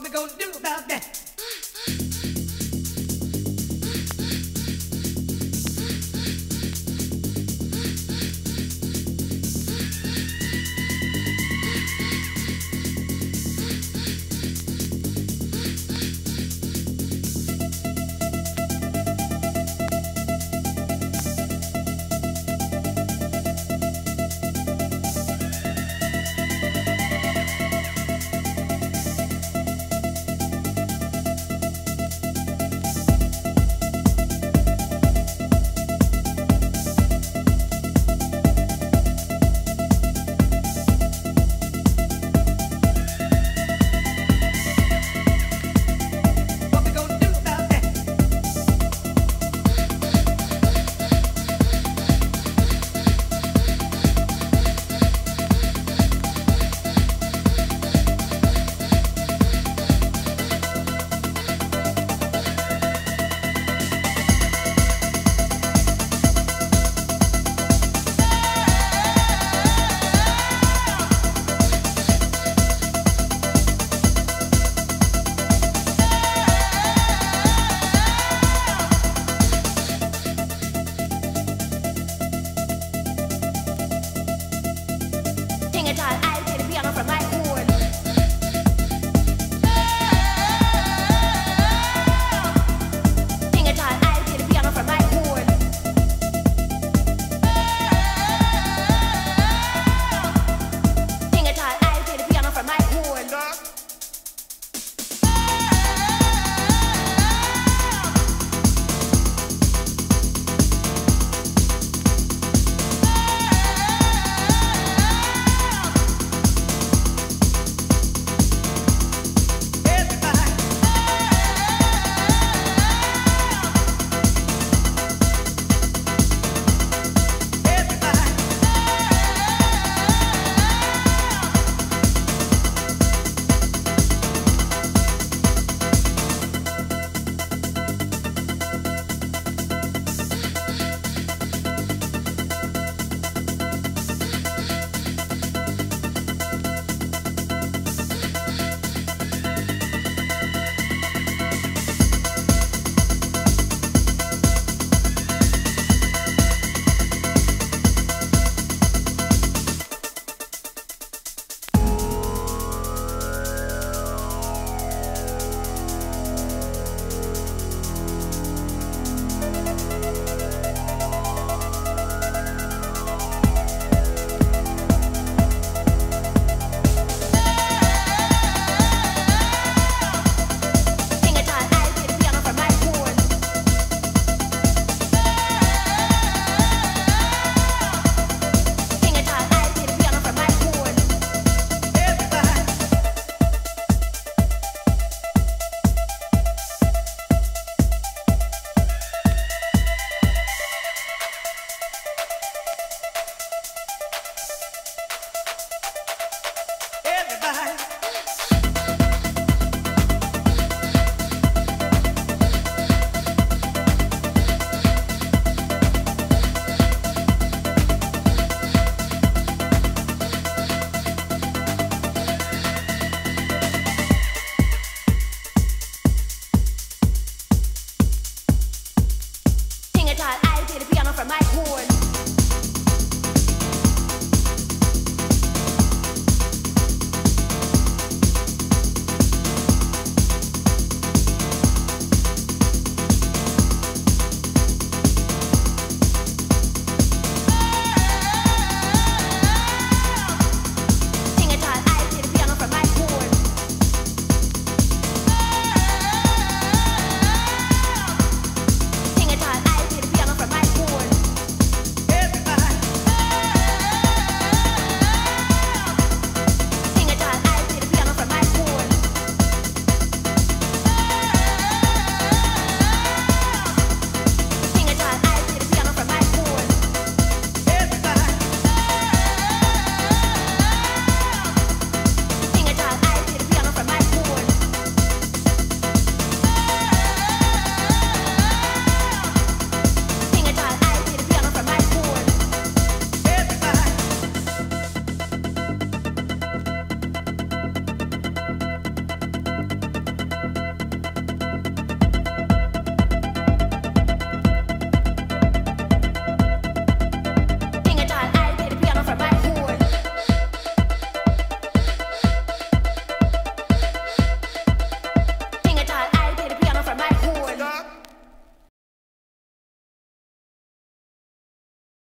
What we gonna do about that? God, I play the piano for my horn.